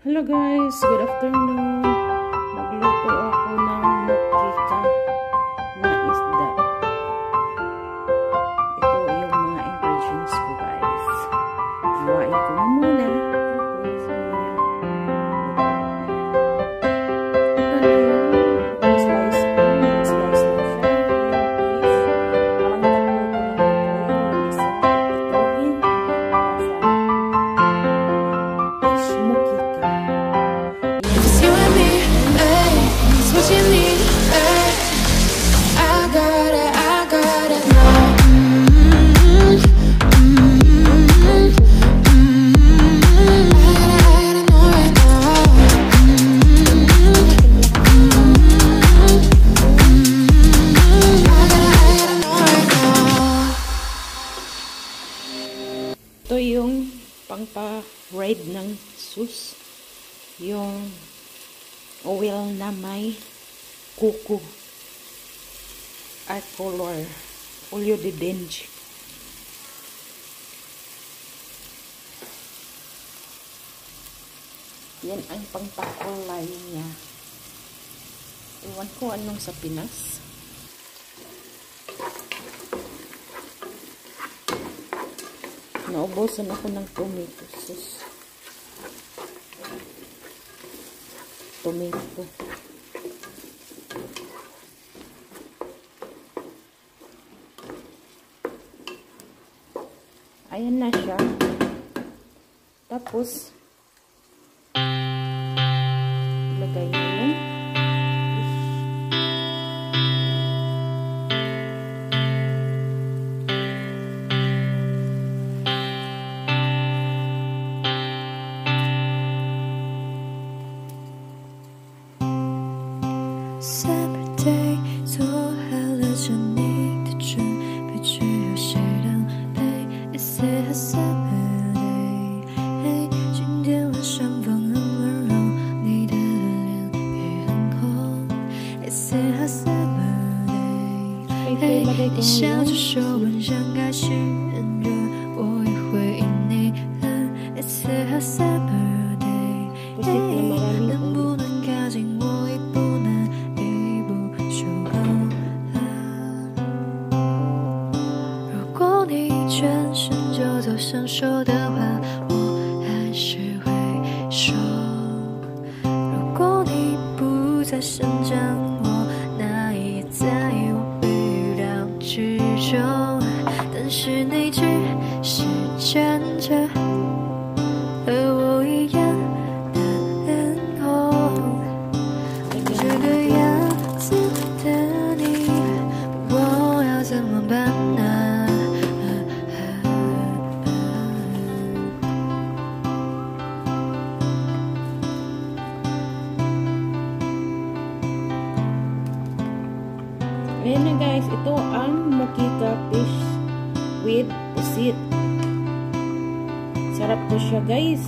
Hello guys, good afternoon. Magluto ako pangpa-ride ng sus. Yung oil na may kuko at color. Olio de dengue. Yan ang pangpakulay niya. Iwan ko anong sa Pinas. Naubusan ako ng tomato sauce. Tomato. Ayan na siya. Tapos, ilagay 你笑 ngayon. 着说晚上该是很热，我也回应你冷。It's a summer day，是你只是站着，和我一样的脸孔。这个样子的你，我要怎么办呢、啊？Ini guys, itu an mau kita pisah. With pusit. Sarap to siya guys.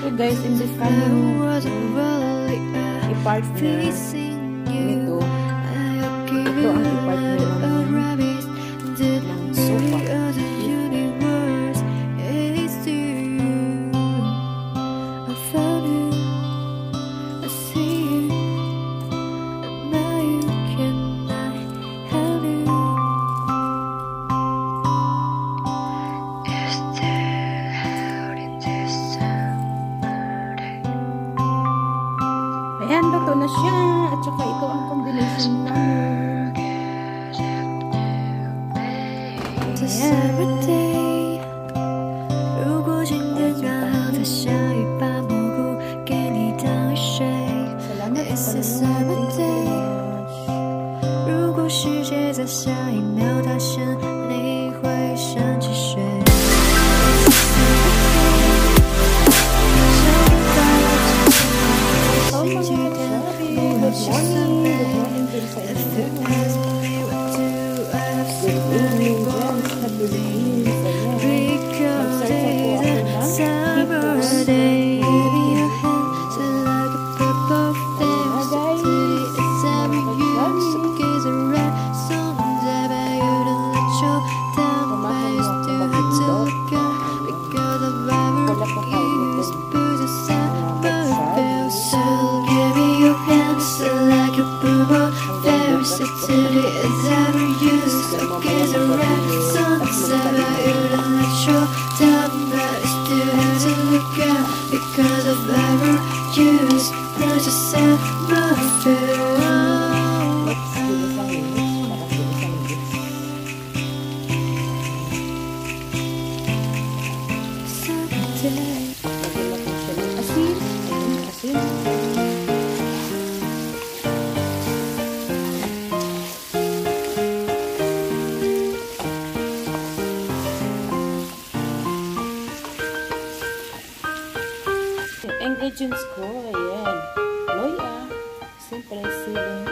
So guys, in this I coming wasn't 如果今天刚好在下雨，把蘑菇给你当雨水。It's a summer day. 如果世界在下一秒塌陷，你会想起谁？Oh, mga kasabi. Good morning. Good morning din Someday. Lagyan natin siya ng asin. Asin. Ingredients ko, ayan. Loya. Siyempre, siling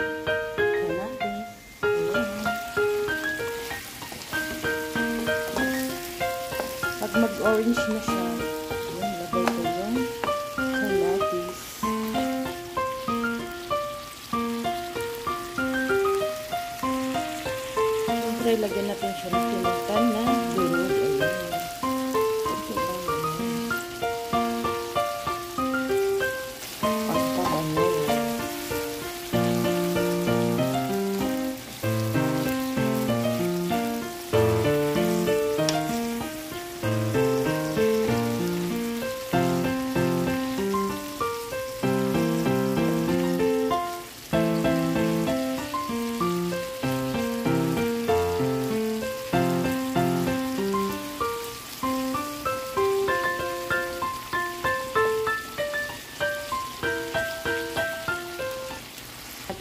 mag-orange na siya,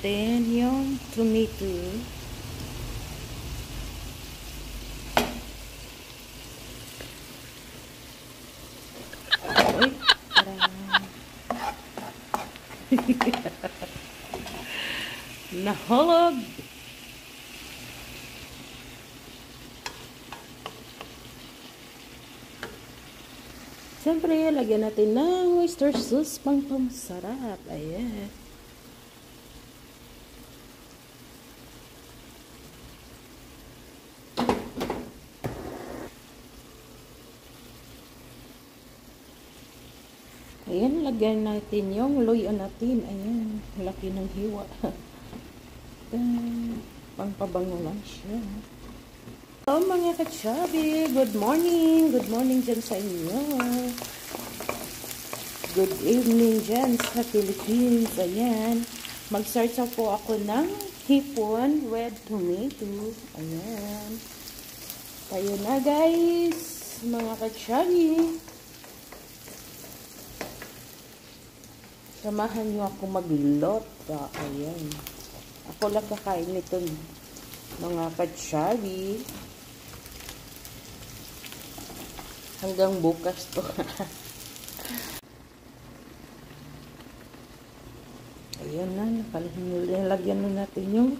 natin yung tomato. Uy. Nahulog! Siyempre, lagyan natin ng oyster sauce pang pamasarap. Ayan. Ayan, lagyan natin yung luyo natin. Ayan, laki ng hiwa. Pangpabango lang siya. Hello mga kachabi! Good morning! Good morning dyan sa inyo. Good evening dyan sa Philippines. Ayan, mag-search po ako ng hipon red tomato. Ayan. Tayo na guys, mga kachabi. Samahan niyo ako maglota. Ayan. Ako lang kakain nito mga katsabi. Hanggang bukas to. Ayan na. Nalagyan na natin yung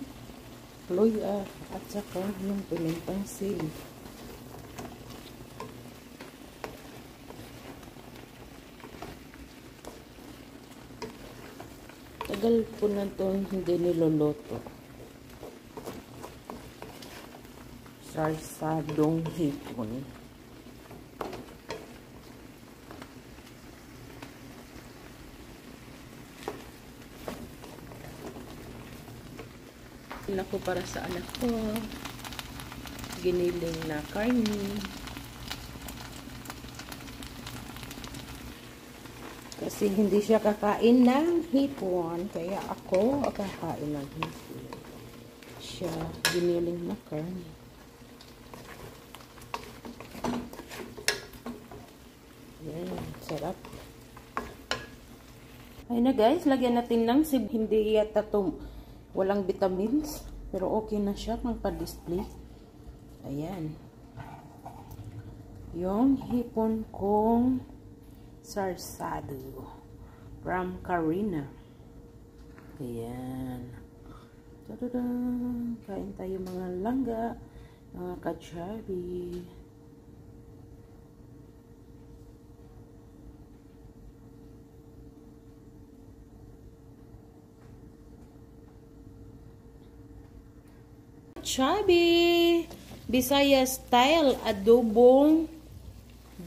loya at saka yung pinintang sili. Tagal po na ito hindi niloloto. Sarsadong hipon. Ina ko para sa anak ko. Giniling na karni. Kasi hindi siya kakain ng hipon. Kaya ako kakain ng hipon. Siya giniling na karne. Yan, sarap. Ay na guys, lagyan natin ng sib. Hindi yata ito walang vitamins. Pero okay na siya pang pa-display. Ayan. Yung hipon kong sarsado from Karina. Ayan. Tada! Kain tayo mga langga, mga kachabi. Chubby! Bisaya style adobong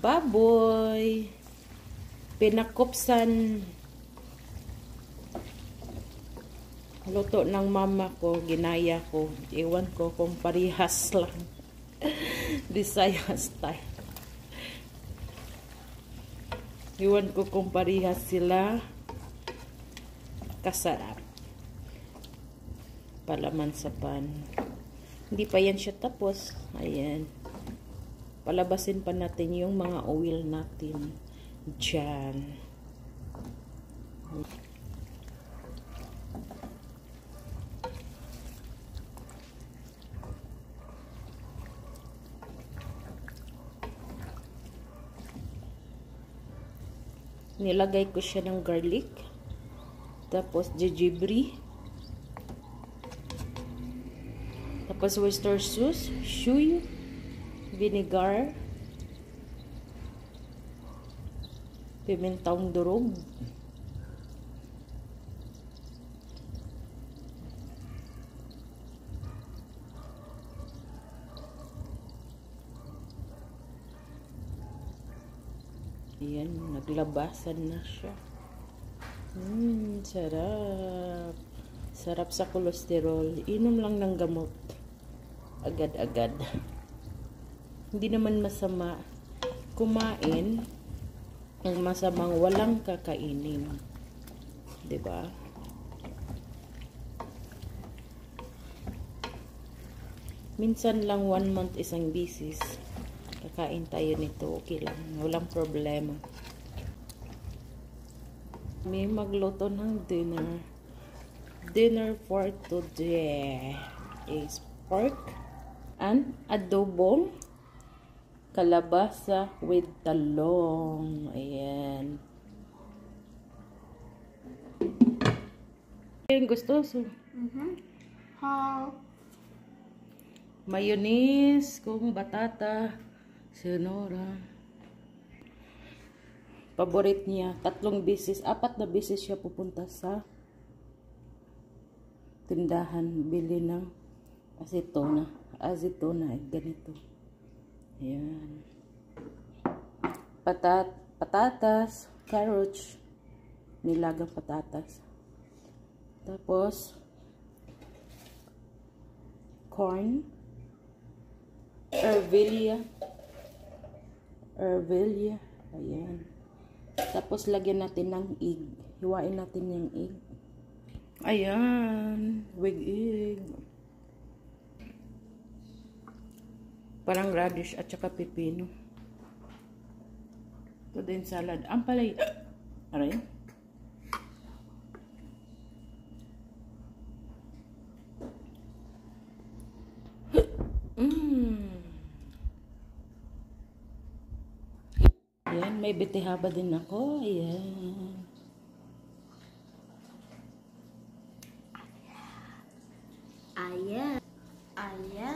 baboy. Pinakopsan luto ng mama ko, ginaya ko. Iwan ko kung parihas lang. Bisaya style. Iwan ko kung parihas sila. Kasarap. Palaman sa pan. Hindi pa yan siya tapos. Ayan. Palabasin pa natin yung mga oil natin. Diyan. Nilagay ko siya ng garlic. Tapos jijibri. Tapos oyster sauce, shuy, vinegar, pimentang durog. Ayan, naglabasan na siya. Mmm, sarap. Sarap sa kolesterol. Inom lang ng gamot. Agad-agad. Hindi naman masama kumain ng masamang walang kakainin. 'Di ba? Minsan lang one month isang bisis. Kakain tayo nito. Okay lang. Walang problema. May magluto ng dinner. Dinner for today is pork and adobong kalabasa with talong. Ayan. Ayan, gustoso. Mm-hmm. How? Mayonnaise kung batata. Sonora. Paborit niya. Tatlong bisis, apat na bisis siya pupunta sa tindahan. Bili ng. Acetona, eh, ganito. Ayan. Patat, patatas, carrots, nilagang patatas. Tapos, corn, ervillia, ervillia, ayan. Tapos, lagyan natin ng egg. Hiwain natin yung egg. Ayan, with egg. Parang radish at saka pepino. Ito din salad. Ang palay. Aray. Mmm. Ayan, may betihaba din ako. Ayan. Ayan. Ayan.